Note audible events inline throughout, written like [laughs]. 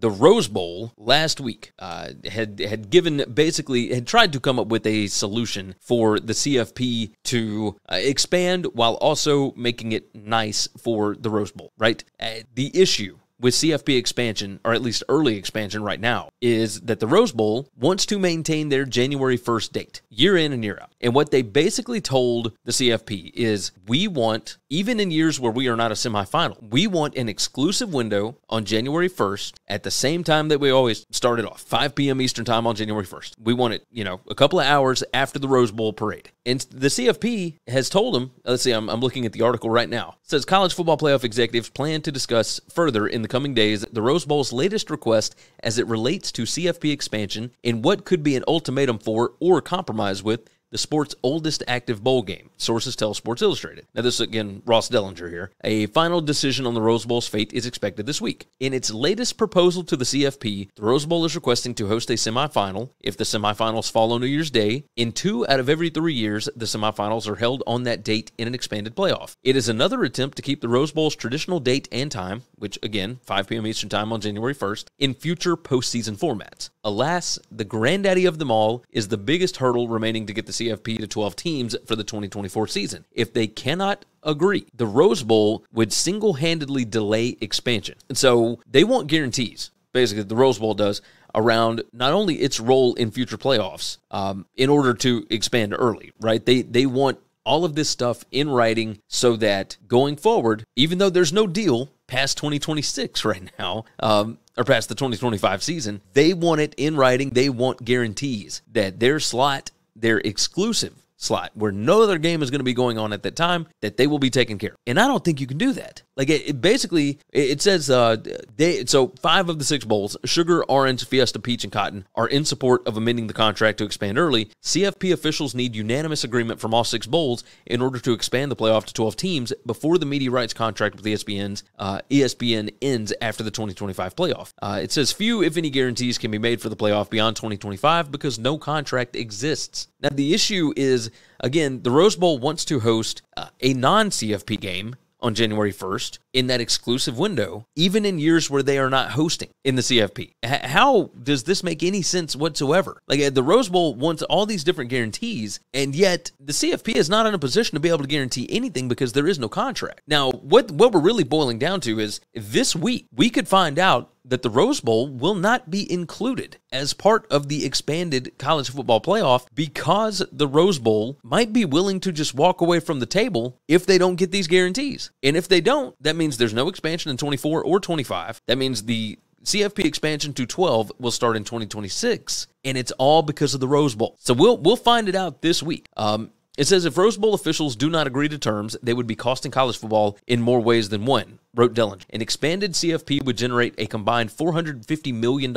the Rose Bowl last week uh, had had given basically had tried to come up with a solution for the CFP to uh, expand while also making it nice for the Rose Bowl. Right, uh, the issue with CFP expansion, or at least early expansion right now, is that the Rose Bowl wants to maintain their January 1st date, year in and year out. And what they basically told the CFP is we want, even in years where we are not a semifinal, we want an exclusive window on January 1st at the same time that we always started off, 5 p.m. Eastern time on January 1st. We want it, you know, a couple of hours after the Rose Bowl parade. And the CFP has told them, let's see, I'm, I'm looking at the article right now. Says college football playoff executives plan to discuss further in the coming days the Rose Bowl's latest request as it relates to CFP expansion and what could be an ultimatum for or compromise with the sport's oldest active bowl game, sources tell Sports Illustrated. Now, this is again Ross Dellenger here. A final decision on the Rose Bowl's fate is expected this week. In its latest proposal to the CFP, the Rose Bowl is requesting to host a semifinal if the semifinals fall on New Year's Day. In two out of every three years, the semifinals are held on that date in an expanded playoff. It is another attempt to keep the Rose Bowl's traditional date and time, which again, 5 p.m. Eastern Time on January 1st, in future postseason formats. Alas, the granddaddy of them all is the biggest hurdle remaining to get the CFP to 12 teams for the 2024 season. If they cannot agree, the Rose Bowl would single handedly delay expansion. And so they want guarantees, basically, the Rose Bowl does around not only its role in future playoffs um, in order to expand early, right? They, they want all of this stuff in writing so that going forward, even though there's no deal past 2026 [laughs] right now, um, or past the 2025 season, they want it in writing. They want guarantees that their slot their exclusive slot where no other game is going to be going on at that time that they will be taken care of. And I don't think you can do that. Like it, it basically it says uh they so five of the six bowls, sugar, orange, fiesta, peach and cotton are in support of amending the contract to expand early. CFP officials need unanimous agreement from all six bowls in order to expand the playoff to 12 teams before the media rights contract with the ESPN's uh, ESPN ends after the 2025 playoff. Uh, it says few if any guarantees can be made for the playoff beyond 2025 because no contract exists. Now, the issue is, again, the Rose Bowl wants to host uh, a non CFP game on January 1st in that exclusive window, even in years where they are not hosting in the CFP. H- how does this make any sense whatsoever? Like uh, the Rose Bowl wants all these different guarantees, and yet the CFP is not in a position to be able to guarantee anything because there is no contract. Now, what what we're really boiling down to is this week we could find out that the Rose Bowl will not be included as part of the expanded college football playoff because the Rose Bowl might be willing to just walk away from the table if they don't get these guarantees. And if they don't, that means there's no expansion in 24 or 25. That means the CFP expansion to 12 will start in 2026, and it's all because of the Rose Bowl. So we'll we'll find it out this week. Um, it says if Rose Bowl officials do not agree to terms, they would be costing college football in more ways than one, wrote Dellenger. An expanded CFP would generate a combined $450 million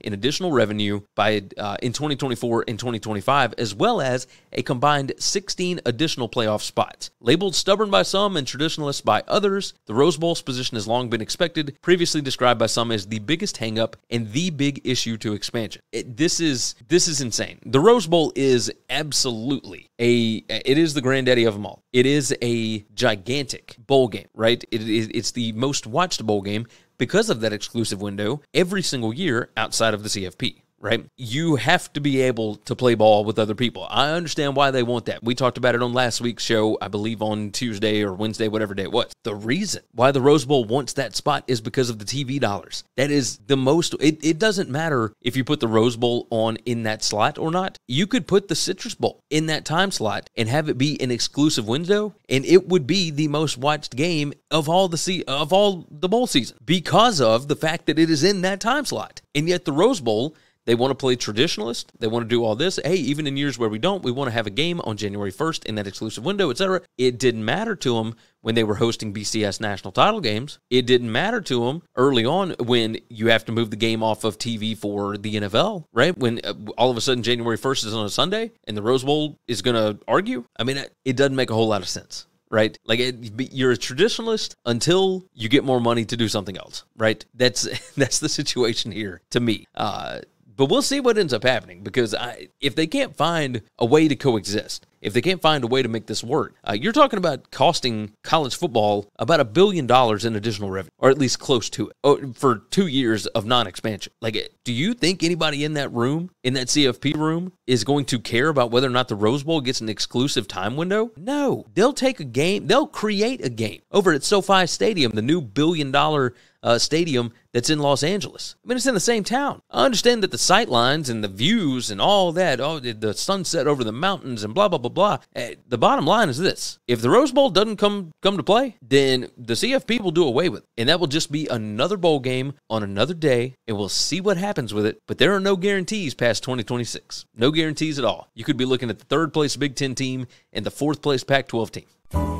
in additional revenue by uh, in 2024 and 2025, as well as a combined 16 additional playoff spots. Labeled stubborn by some and traditionalist by others, the Rose Bowl's position has long been expected, previously described by some as the biggest hangup and the big issue to expansion. It, this is this is insane. The Rose Bowl is absolutely a it is the granddaddy of them all. It is a gigantic bowl game, right? It is it's the most watched bowl game because of that exclusive window every single year outside of the CFP right? You have to be able to play ball with other people. I understand why they want that. We talked about it on last week's show, I believe on Tuesday or Wednesday, whatever day it was. The reason why the Rose Bowl wants that spot is because of the TV dollars. That is the most, it, it doesn't matter if you put the Rose Bowl on in that slot or not. You could put the Citrus Bowl in that time slot and have it be an exclusive window, and it would be the most watched game of all the se- of all the bowl season because of the fact that it is in that time slot. And yet the Rose Bowl they want to play traditionalist. They want to do all this. Hey, even in years where we don't, we want to have a game on January 1st in that exclusive window, etc. It didn't matter to them when they were hosting BCS national title games. It didn't matter to them early on when you have to move the game off of TV for the NFL, right? When uh, all of a sudden January 1st is on a Sunday and the Rose Bowl is going to argue. I mean, it, doesn't make a whole lot of sense right? Like it, you're a traditionalist until you get more money to do something else, right? That's [laughs] that's the situation here to me. Uh, But we'll see what ends up happening because I, if they can't find a way to coexist, if they can't find a way to make this work, uh, you're talking about costing college football about a billion dollars in additional revenue, or at least close to it, oh, for two years of non-expansion. Like, do you think anybody in that room, in that CFP room, is going to care about whether or not the Rose Bowl gets an exclusive time window? No, they'll take a game, they'll create a game over at SoFi Stadium, the new billion-dollar uh, stadium that's in Los Angeles. I mean, it's in the same town. I understand that the sight lines and the views and all that, oh, the sunset over the mountains and blah blah blah blah. Uh, the bottom line is this: if the Rose Bowl doesn't come come to play, then the CFP will do away with, it. and that will just be another bowl game on another day, and we'll see what happens with it. But there are no guarantees past 2026. No guarantees at all. You could be looking at the third place Big Ten team and the fourth place Pac-12 team.